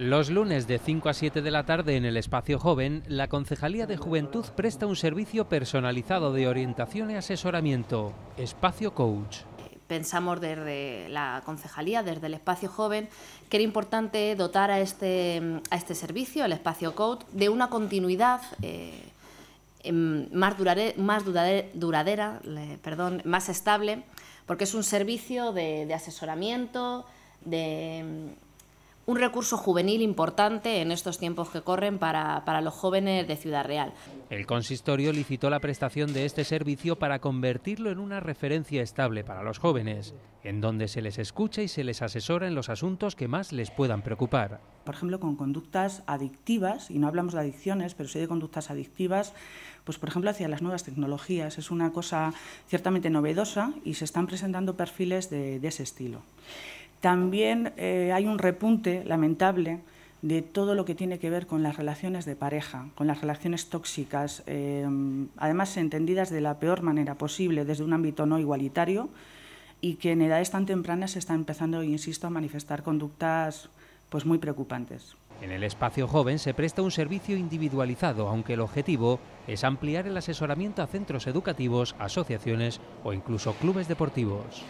Los lunes de 5 a 7 de la tarde en el Espacio Joven, la Concejalía de Juventud presta un servicio personalizado de orientación y asesoramiento, Espacio Coach. Pensamos desde la concejalía, desde el espacio joven, que era importante dotar a este, a este servicio, el espacio coach, de una continuidad eh, em, más, duradera, perdón, más estable, porque es un servicio de asesoramiento, de un recurso juvenil importante en estos tiempos que corren para, los jóvenes de Ciudad Real. El consistorio licitó la prestación de este servicio para convertirlo en una referencia estable para los jóvenes, en donde se les escucha y se les asesora en los asuntos que más les puedan preocupar. Por ejemplo, con conductas adictivas, y no hablamos de adicciones, pero sí de conductas adictivas, pues por ejemplo hacia las nuevas tecnologías. Es una cosa ciertamente novedosa y se están presentando perfiles de ese estilo. También eh, hay un repunte lamentable de todo lo que tiene que ver con las relaciones de pareja, con las relaciones tóxicas, eh, además entendidas de la peor manera posible, desde un ámbito no igualitario, y que en edades tan tempranas se están empezando, insisto, a manifestar conductas pues, muy preocupantes. En el espacio joven se presta un servicio individualizado, aunque el objetivo es ampliar el asesoramiento a centros educativos, asociaciones o incluso clubes deportivos.